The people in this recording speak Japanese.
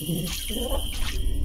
Yeah.